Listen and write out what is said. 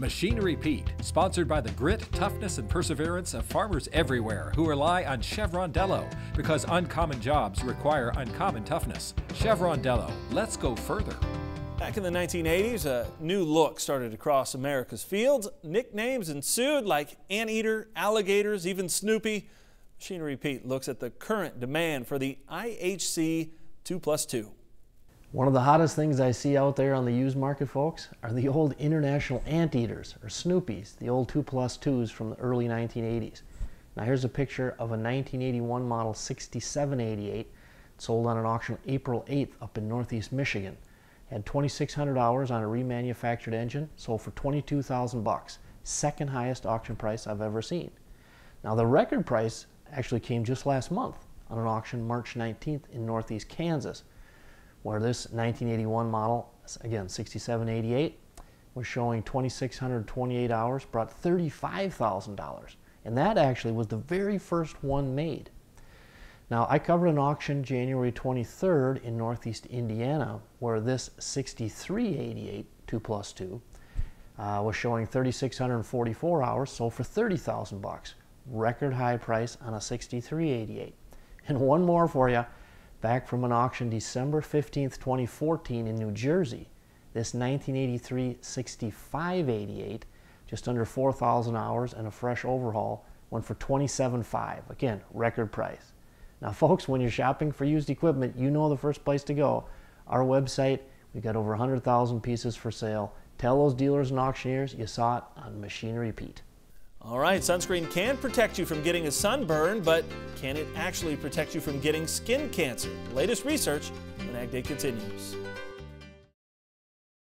Machinery Pete, sponsored by the grit, toughness, and perseverance of farmers everywhere who rely on Chevron Delo because uncommon jobs require uncommon toughness. Chevron Delo, let's go further. Back in the 1980s, a new look started across America's fields. Nicknames ensued like anteater, alligators, even Snoopy. Machinery Pete looks at the current demand for the IHC 2 plus 2. One of the hottest things I see out there on the used market, folks, are the old International Anteaters, or Snoopies, the old 2 plus 2s from the early 1980s. Now here's a picture of a 1981 model 6788 sold on an auction April 8th up in northeast Michigan. Had 2,600 hours on a remanufactured engine, sold for 22,000 bucks. Second highest auction price I've ever seen. Now the record price actually came just last month on an auction March 19th in northeast Kansas where this 1981 model, again 6788, was showing 2,628 hours, brought $35,000. And that actually was the very first one made. Now, I covered an auction January 23rd in Northeast Indiana where this 6388 2 plus 2 uh, was showing 3,644 hours, sold for 30,000 bucks. Record high price on a 6388. And one more for you back from an auction December 15th, 2014 in New Jersey. This 1983 6588, just under 4,000 hours and a fresh overhaul, went for 27.5. Again, record price. Now, folks, when you're shopping for used equipment, you know the first place to go. Our website, we've got over 100,000 pieces for sale. Tell those dealers and auctioneers you saw it on Machinery Pete. All right, sunscreen can protect you from getting a sunburn, but can it actually protect you from getting skin cancer? The latest research when Ag Day continues.